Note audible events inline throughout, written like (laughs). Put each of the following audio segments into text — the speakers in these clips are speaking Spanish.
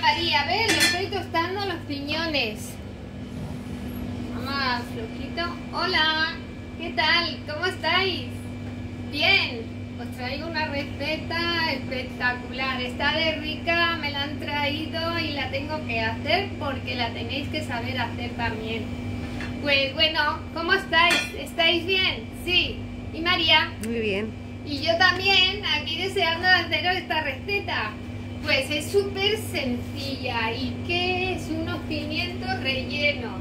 María, ver, le estoy tostando los piñones. Vamos, flojito. Hola, ¿qué tal? ¿Cómo estáis? Bien, os traigo una receta espectacular. Está de rica, me la han traído y la tengo que hacer porque la tenéis que saber hacer también. Pues bueno, ¿cómo estáis? ¿Estáis bien? Sí. ¿Y María? Muy bien. Y yo también, aquí deseando haceros esta receta. Pues es súper sencilla y que es unos pimientos rellenos.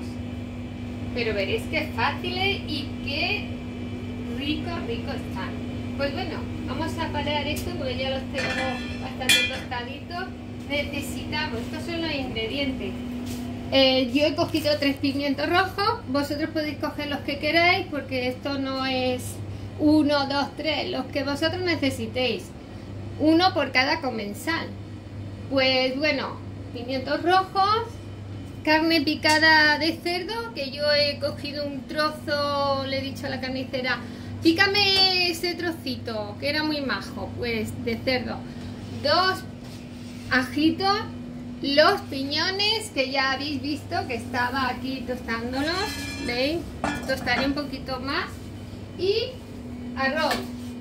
Pero veréis que fáciles y qué rico, rico están. Pues bueno, vamos a parar esto porque ya los tengo bastante tostaditos. Necesitamos, estos son los ingredientes. Eh, yo he cogido tres pimientos rojos, vosotros podéis coger los que queráis porque esto no es uno, dos, tres, los que vosotros necesitéis. Uno por cada comensal. Pues bueno, pimientos rojos, carne picada de cerdo, que yo he cogido un trozo, le he dicho a la carnicera, pícame ese trocito, que era muy majo, pues de cerdo. Dos ajitos, los piñones que ya habéis visto que estaba aquí tostándolos, ¿veis? Tostaré un poquito más y arroz,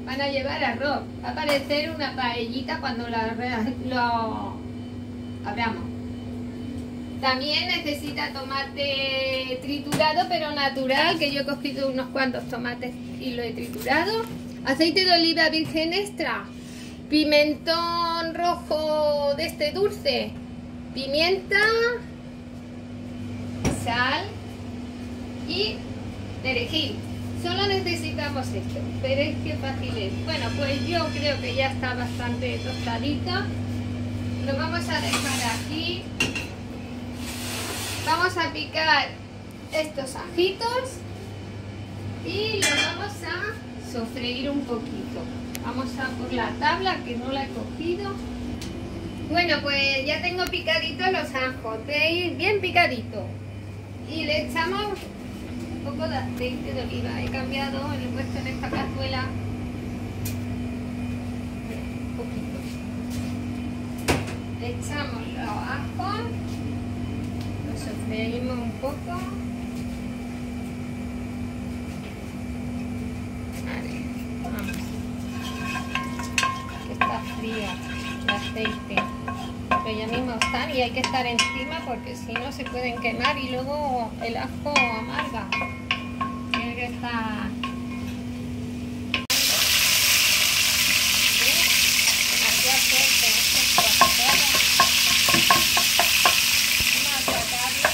van a llevar arroz, va a aparecer una paellita cuando la, lo abramos. También necesita tomate triturado pero natural, que yo he cogido unos cuantos tomates y lo he triturado. Aceite de oliva virgen extra, pimentón rojo de este dulce, pimienta, sal y perejil. Solo necesitamos esto. Veréis qué fácil es. Bueno, pues yo creo que ya está bastante tostadito. Lo vamos a dejar aquí. Vamos a picar estos ajitos y lo vamos a sofreír un poquito. Vamos a por la tabla que no la he cogido. Bueno, pues ya tengo picaditos los ajos, ¿veis? Bien picadito. Y le echamos un poco de aceite de oliva. He cambiado, lo he puesto en esta cazuela. Un poquito. Le echamos los ajos. Lo sofreímos un poco. Vale, vamos. Está frío el aceite pero ya mismo están y hay que estar encima porque si no se pueden quemar y luego el ajo amarga. Tiene que estar... Demasiado fuerte, esto es pasado. Vamos a sacarlo.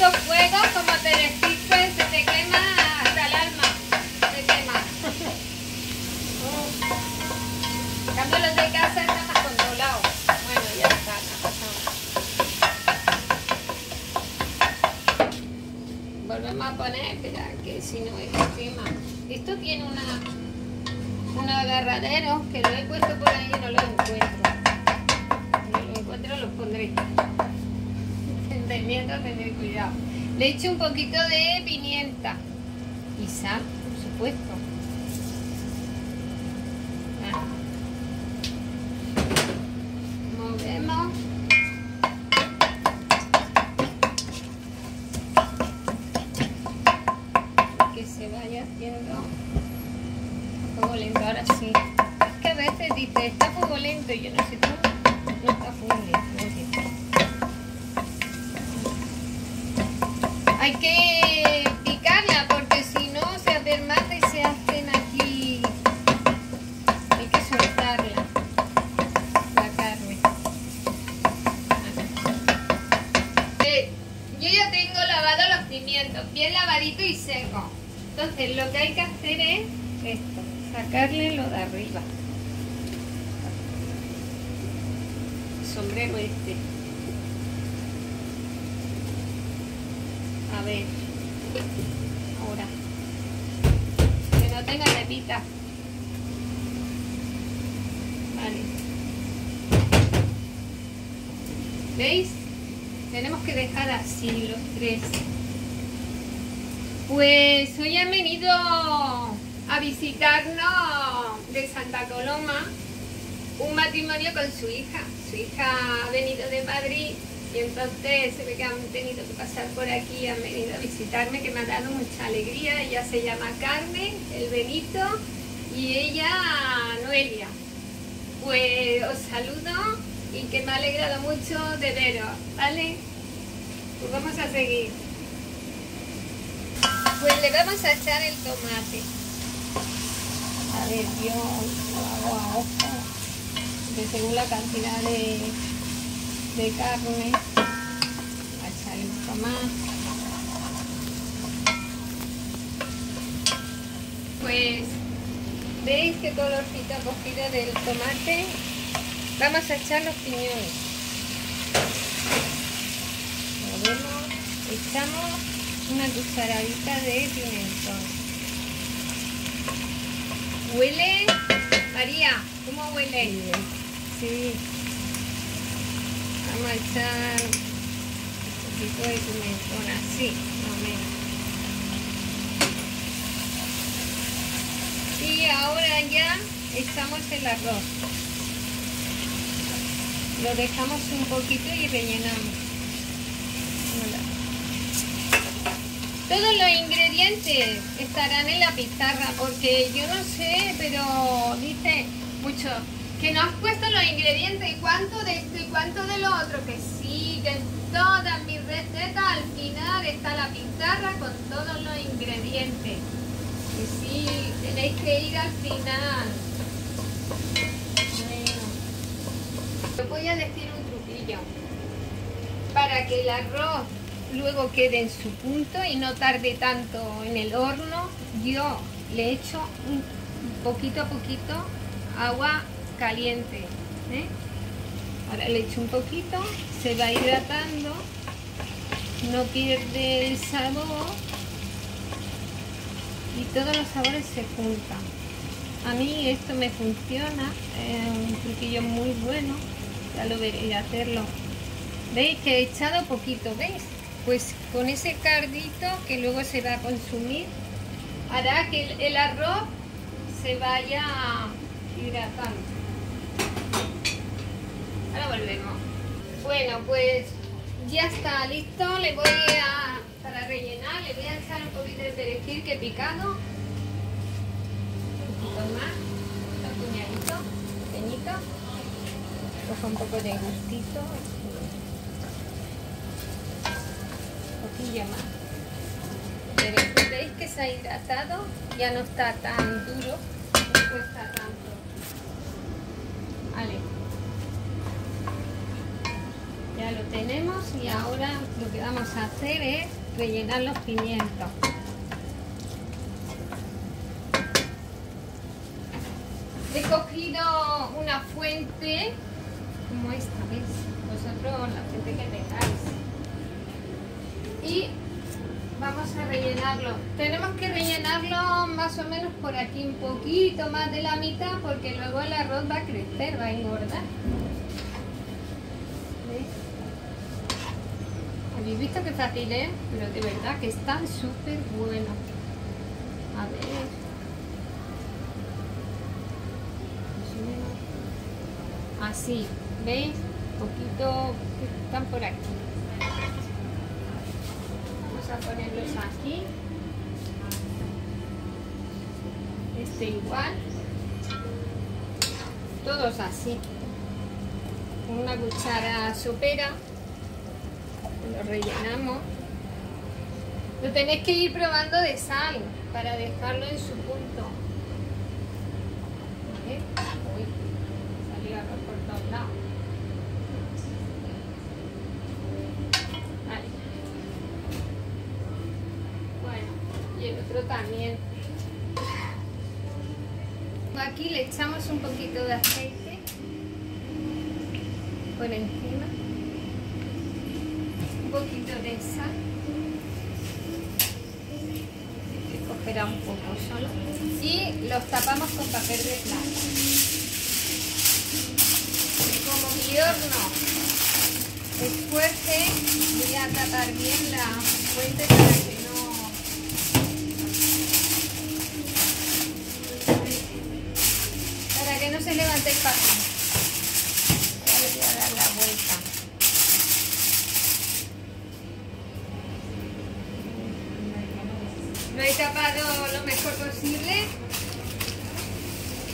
Estos fuegos, como te decís, se te quema hasta el alma. Se quema. Cambio, los de casa están más controlados. Bueno, ya está, no pasa nada. Volvemos a poner, espera, que si no es encima. Esto tiene una, un agarradero que lo he puesto por ahí y no lo encuentro. Cuando lo encuentro, lo pondré teniendo tener cuidado. Le echo un poquito de pimienta y sal, por supuesto. Ah. Movemos. Que se vaya haciendo a fuego lento. Ahora sí. Es que a veces dice, está fuego lento y yo no sé tú. No está fuego lento. no sé. Hay que picarla porque si no se adermata y se hacen aquí. Hay que soltarla, la carne. Eh, yo ya tengo lavado los pimientos, bien lavadito y seco. Entonces lo que hay que hacer es esto, sacarle lo de arriba. Sombrero este. A ver. Ahora. Que no tenga pepita. Vale. ¿Veis? Tenemos que dejar así los tres. Pues hoy han venido a visitarnos de Santa Coloma un matrimonio con su hija. Su hija ha venido de Madrid y entonces se ve que han tenido que pasar por aquí, han venido a visitarme, que me ha dado mucha alegría. Ella se llama Carmen, el Benito, y ella Noelia. Pues os saludo y que me ha alegrado mucho de veros, ¿vale? Pues vamos a seguir. Pues le vamos a echar el tomate. A ver, yo lo hago a ojo, según la cantidad de, de carne, a echar el tomate. Pues, ¿veis qué colorcito ha cogido del tomate? Vamos a echar los piñones. Movemos, echamos una cucharadita de pimentón. ¿Huele? María, ¿cómo huele? Sí. Vamos a echar un poquito de pimentón así, más o menos. Y ahora ya echamos el arroz. Lo dejamos un poquito y rellenamos. Todos los ingredientes estarán en la pizarra porque yo no sé, pero dice mucho que no has puesto los ingredientes y cuánto de esto y cuánto de lo otro. Que sí, que en todas mis recetas al final está la pizarra con todos los ingredientes. Que sí, tenéis que ir al final. Bueno, voy a decir un truquillo. Para que el arroz luego quede en su punto y no tarde tanto en el horno, yo le echo un poquito a poquito agua caliente. ¿eh? Ahora le echo un poquito, se va hidratando, no pierde el sabor y todos los sabores se juntan. A mí esto me funciona, es un truquillo muy bueno, ya lo veré hacerlo. ¿Veis que he echado poquito? ¿Veis? pues con ese cardito que luego se va a consumir hará que el, arroz se vaya hidratando. Ahora volvemos. Bueno, pues ya está listo. Le voy a, para rellenar, le voy a echar un poquito de perejil que he picado. Un poquito más, un puñadito, pequeñito. Un poco de gustito. Pero veis que se ha hidratado, ya no está tan duro, no cuesta tanto. Vale. Lo tenemos y ahora lo que vamos a hacer es rellenar los pimientos. He cogido una fuente como esta, ¿ves? Vosotros la fuente que tengáis y vamos a rellenarlo. Tenemos que rellenarlo más o menos por aquí un poquito más de la mitad porque luego el arroz va a crecer, va a engordar. ¿Veis? ¿Habéis visto qué fácil es? Pero de verdad que está súper bueno. A ver. Así, ¿veis? Un poquito están por aquí a ponerlos aquí. Este igual. Todos así. Una cuchara sopera. Lo rellenamos. Lo tenéis que ir probando de sal para dejarlo en su punto. también. Aquí le echamos un poquito de aceite por encima, poquito de sal. Cogerá un poco solo. Y los tapamos con papel de plata. Como mi horno es fuerte, voy a tapar bien la fuente para que no... Para que no se levante el papel. Tapado lo mejor posible.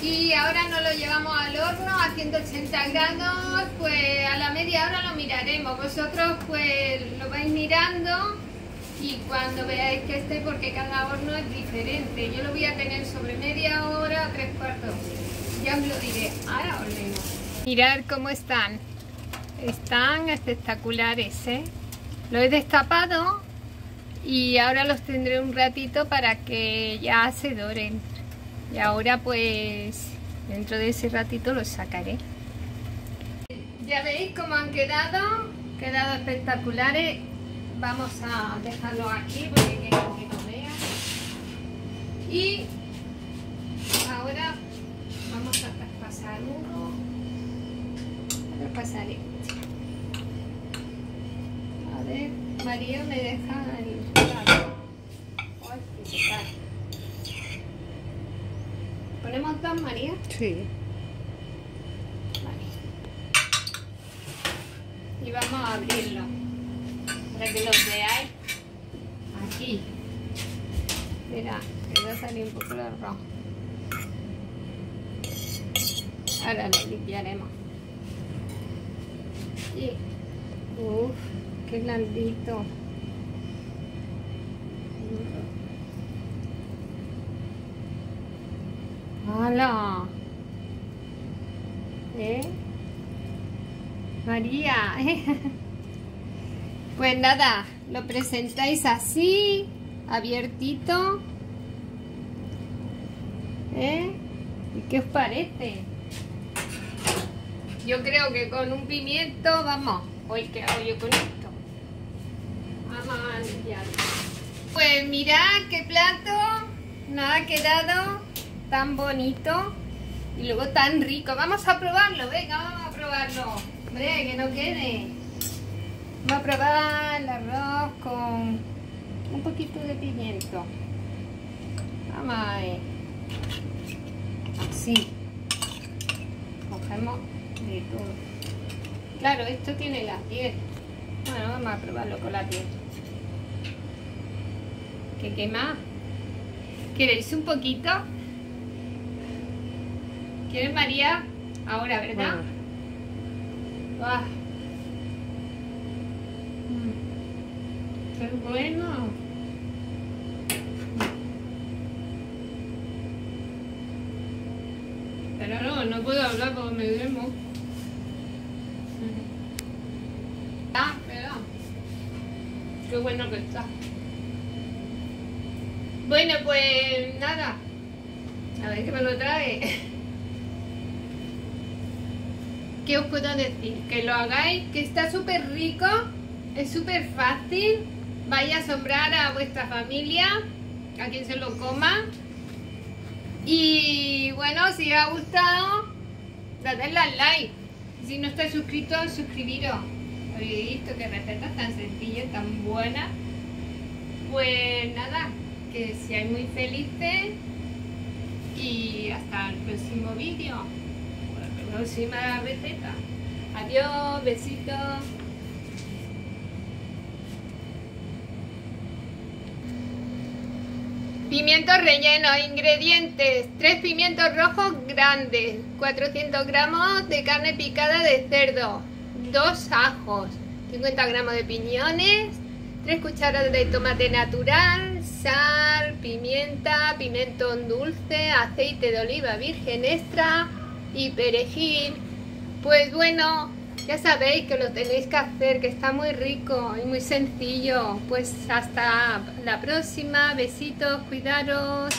Y ahora nos lo llevamos al horno a 180 grados, pues a la media hora lo miraremos. Vosotros pues lo vais mirando y cuando veáis que esté, porque cada horno es diferente. Yo lo voy a tener sobre media hora, tres cuartos. Ya os lo diré. Ahora volvemos. Mirad cómo están. Están espectaculares, ¿eh? Lo he destapado y ahora los tendré un ratito para que ya se doren. Y ahora pues dentro de ese ratito los sacaré. Ya veis cómo han quedado, quedado espectaculares. Vamos a dejarlo aquí porque quiero que lo vean. Y ahora vamos a traspasar uno. Traspasar este. A ver, María me deja el plato. Ay, que se cae. ¿Ponemos dos, María? Sí. Vale. Y vamos a abrirlo para que los veáis aquí. Mira, que va a salir un poco el rojo. Ahora lo limpiaremos. Y, uff, qué blandito. ¡Hala! ¿Eh? María, (laughs) Pues nada, lo presentáis así, abiertito. ¿Eh? ¿Y qué os parece? Yo creo que con un pimiento, vamos. Hoy ¿qué hago yo con esto? Vamos a limpiar. Pues mirad qué plato nos ha quedado tan bonito y luego tan rico. Vamos a probarlo, venga, vamos a probarlo. Hombre, que no quede. Vamos a probar el arroz con un poquito de pimiento. Vamos a ver. Así. Cogemos de todo. Claro, esto tiene la piel. Bueno, vamos a probarlo con la piel. ¿Qué quema? ¿Queréis un poquito? ¿Quieres María? Ahora, ¿verdad? Ah. Mm. Qué bueno. Pero no, no puedo hablar porque me duermo. Ah, pero. Qué bueno que está. Bueno, pues nada. A ver que me lo trae. (laughs) ¿Qué os puedo decir? Que lo hagáis, que está súper rico, es súper fácil, vaya a asombrar a vuestra familia, a quien se lo coma. Y bueno, si os ha gustado, dadle al like. Si no estáis suscritos, suscribiros. Habéis visto que recetas tan sencillas, tan buenas. Pues nada, que seáis muy felices y hasta el próximo vídeo próxima receta. Adiós, besitos. Pimientos rellenos, ingredientes, 3 pimientos rojos grandes, 400 gramos de carne picada de cerdo, 2 ajos, 50 gramos de piñones, 3 cucharadas de tomate natural, sal, pimienta, pimentón dulce, aceite de oliva virgen extra, y perejil. Pues bueno, ya sabéis que lo tenéis que hacer, que está muy rico y muy sencillo. Pues hasta la próxima, besitos, cuidaros.